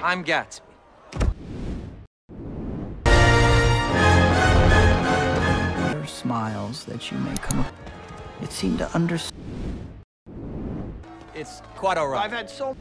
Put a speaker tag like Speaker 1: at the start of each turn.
Speaker 1: I'm Gatsby.
Speaker 2: There are smiles that you may come up. It seemed to understand.
Speaker 1: It's quite alright.
Speaker 3: I've had so